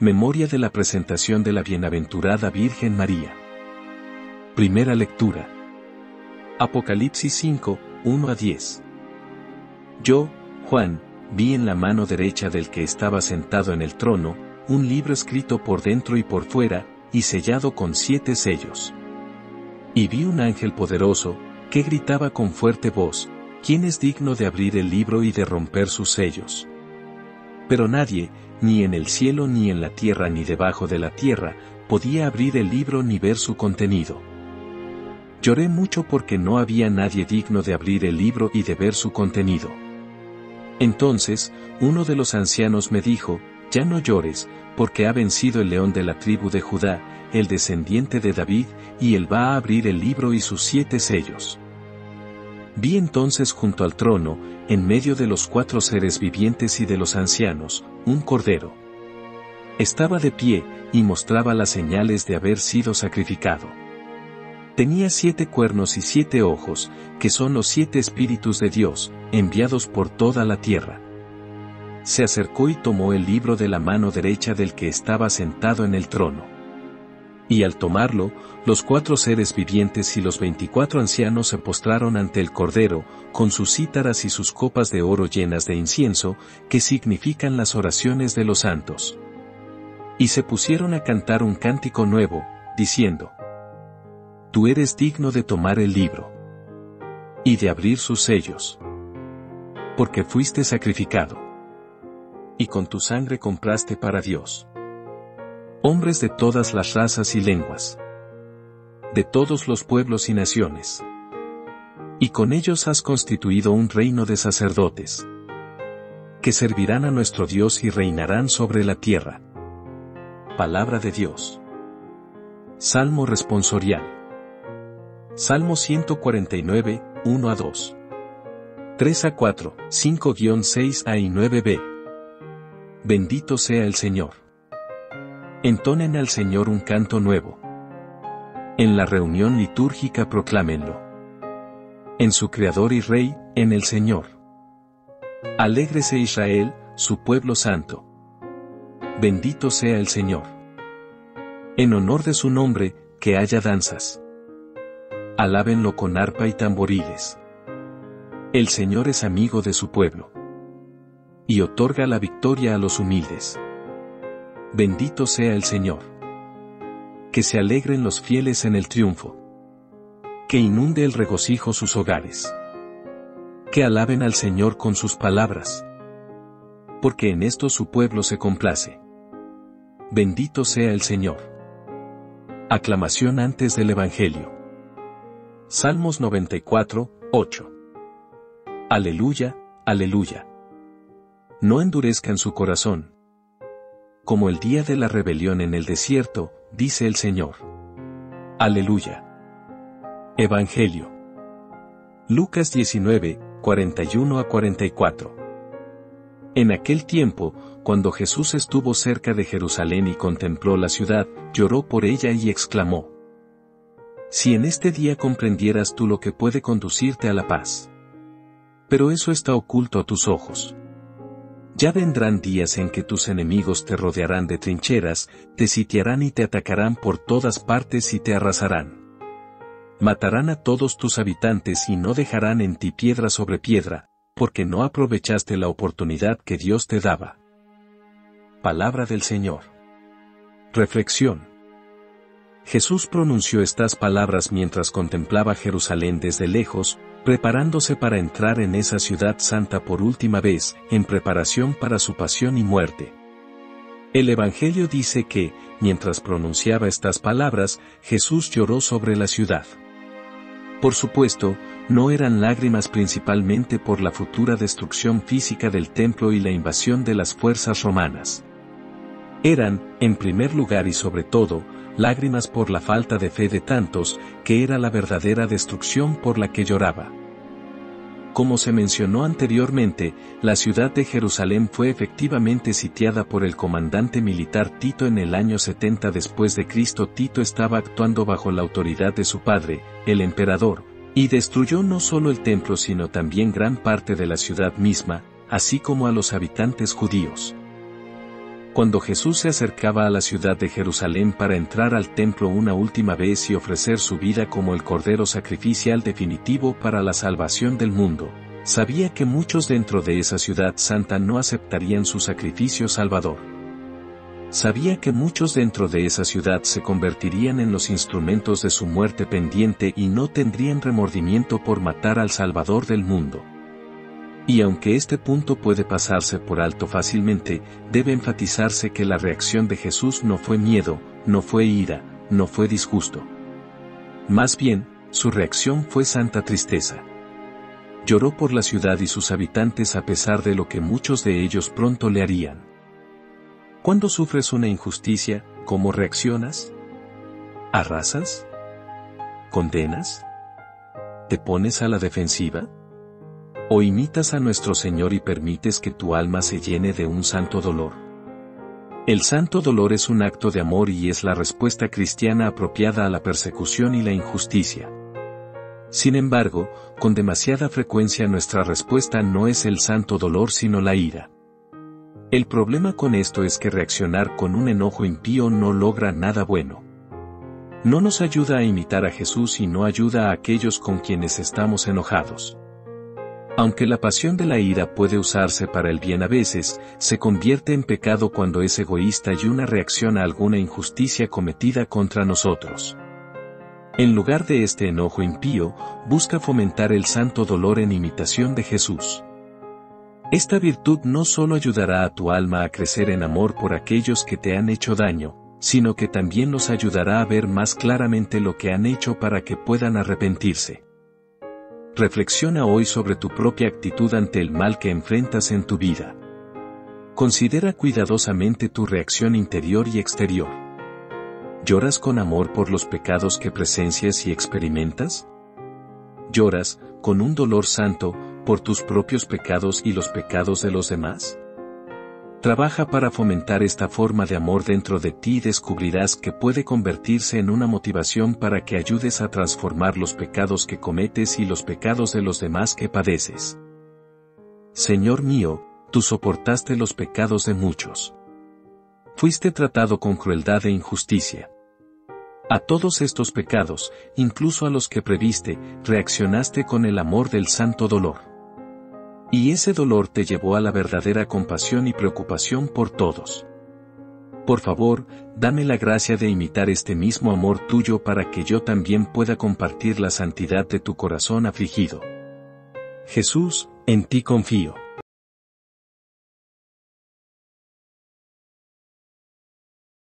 Memoria de la presentación de la bienaventurada Virgen María. Primera lectura. Apocalipsis 5, 1 a 10. Yo, Juan, vi en la mano derecha del que estaba sentado en el trono, un libro escrito por dentro y por fuera, y sellado con siete sellos. Y vi un ángel poderoso, que gritaba con fuerte voz, ¿quién es digno de abrir el libro y de romper sus sellos? Pero nadie, ni en el cielo ni en la tierra ni debajo de la tierra, podía abrir el libro ni ver su contenido. Lloré mucho porque no había nadie digno de abrir el libro y de ver su contenido. Entonces, uno de los ancianos me dijo, ya no llores, porque ha vencido el león de la tribu de Judá, el descendiente de David, y él va a abrir el libro y sus siete sellos. Vi entonces junto al trono, en medio de los cuatro seres vivientes y de los ancianos, un cordero. Estaba de pie, y mostraba las señales de haber sido sacrificado. Tenía siete cuernos y siete ojos, que son los siete espíritus de Dios, enviados por toda la tierra. Se acercó y tomó el libro de la mano derecha del que estaba sentado en el trono. Y al tomarlo, los cuatro seres vivientes y los veinticuatro ancianos se postraron ante el Cordero, con sus cítaras y sus copas de oro llenas de incienso, que significan las oraciones de los santos. Y se pusieron a cantar un cántico nuevo, diciendo, Tú eres digno de tomar el libro y de abrir sus sellos, porque fuiste sacrificado, y con tu sangre compraste para Dios Hombres de todas las razas y lenguas. De todos los pueblos y naciones. Y con ellos has constituido un reino de sacerdotes. Que servirán a nuestro Dios y reinarán sobre la tierra. Palabra de Dios. Salmo responsorial. Salmo 149, 1 a 2. 3 a 4, 5-6 a y 9b. Bendito sea el Señor. Entonen al Señor un canto nuevo. En la reunión litúrgica proclámenlo. En su Creador y Rey, en el Señor. Alégrese Israel, su pueblo santo. Bendito sea el Señor. En honor de su nombre, que haya danzas. Alábenlo con arpa y tamboriles. El Señor es amigo de su pueblo. Y otorga la victoria a los humildes. Bendito sea el Señor. Que se alegren los fieles en el triunfo. Que inunde el regocijo sus hogares. Que alaben al Señor con sus palabras. Porque en esto su pueblo se complace. Bendito sea el Señor. Aclamación antes del Evangelio. Salmos 94, 8. Aleluya, aleluya. No endurezcan su corazón como el día de la rebelión en el desierto, dice el Señor. Aleluya. Evangelio. Lucas 19, 41 a 44. En aquel tiempo, cuando Jesús estuvo cerca de Jerusalén y contempló la ciudad, lloró por ella y exclamó. Si en este día comprendieras tú lo que puede conducirte a la paz. Pero eso está oculto a tus ojos. Ya vendrán días en que tus enemigos te rodearán de trincheras, te sitiarán y te atacarán por todas partes y te arrasarán. Matarán a todos tus habitantes y no dejarán en ti piedra sobre piedra, porque no aprovechaste la oportunidad que Dios te daba. Palabra del Señor. Reflexión. Jesús pronunció estas palabras mientras contemplaba Jerusalén desde lejos, preparándose para entrar en esa ciudad santa por última vez, en preparación para su pasión y muerte. El Evangelio dice que, mientras pronunciaba estas palabras, Jesús lloró sobre la ciudad. Por supuesto, no eran lágrimas principalmente por la futura destrucción física del templo y la invasión de las fuerzas romanas. Eran, en primer lugar y sobre todo, lágrimas por la falta de fe de tantos, que era la verdadera destrucción por la que lloraba. Como se mencionó anteriormente, la ciudad de Jerusalén fue efectivamente sitiada por el comandante militar Tito en el año 70 después de Cristo. Tito estaba actuando bajo la autoridad de su padre, el emperador, y destruyó no solo el templo sino también gran parte de la ciudad misma, así como a los habitantes judíos. Cuando Jesús se acercaba a la ciudad de Jerusalén para entrar al templo una última vez y ofrecer su vida como el cordero sacrificial definitivo para la salvación del mundo, sabía que muchos dentro de esa ciudad santa no aceptarían su sacrificio salvador. Sabía que muchos dentro de esa ciudad se convertirían en los instrumentos de su muerte pendiente y no tendrían remordimiento por matar al Salvador del mundo. Y aunque este punto puede pasarse por alto fácilmente, debe enfatizarse que la reacción de Jesús no fue miedo, no fue ira, no fue disgusto. Más bien, su reacción fue santa tristeza. Lloró por la ciudad y sus habitantes a pesar de lo que muchos de ellos pronto le harían. Cuando sufres una injusticia, ¿cómo reaccionas? ¿Arrasas? ¿Condenas? ¿Te pones a la defensiva? ¿O imitas a nuestro Señor y permites que tu alma se llene de un santo dolor? El santo dolor es un acto de amor y es la respuesta cristiana apropiada a la persecución y la injusticia. Sin embargo, con demasiada frecuencia nuestra respuesta no es el santo dolor sino la ira. El problema con esto es que reaccionar con un enojo impío no logra nada bueno. No nos ayuda a imitar a Jesús y no ayuda a aquellos con quienes estamos enojados. Aunque la pasión de la ira puede usarse para el bien a veces, se convierte en pecado cuando es egoísta y una reacción a alguna injusticia cometida contra nosotros. En lugar de este enojo impío, busca fomentar el santo dolor en imitación de Jesús. Esta virtud no solo ayudará a tu alma a crecer en amor por aquellos que te han hecho daño, sino que también nos ayudará a ver más claramente lo que han hecho para que puedan arrepentirse. Reflexiona hoy sobre tu propia actitud ante el mal que enfrentas en tu vida. Considera cuidadosamente tu reacción interior y exterior. ¿Lloras con amor por los pecados que presencias y experimentas? ¿Lloras, con un dolor santo, por tus propios pecados y los pecados de los demás? Trabaja para fomentar esta forma de amor dentro de ti y descubrirás que puede convertirse en una motivación para que ayudes a transformar los pecados que cometes y los pecados de los demás que padeces. Señor mío, tú soportaste los pecados de muchos. Fuiste tratado con crueldad e injusticia. A todos estos pecados, incluso a los que previste, reaccionaste con el amor del santo dolor. Y ese dolor te llevó a la verdadera compasión y preocupación por todos. Por favor, dame la gracia de imitar este mismo amor tuyo para que yo también pueda compartir la santidad de tu corazón afligido. Jesús, en ti confío.